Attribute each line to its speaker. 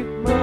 Speaker 1: keep moving.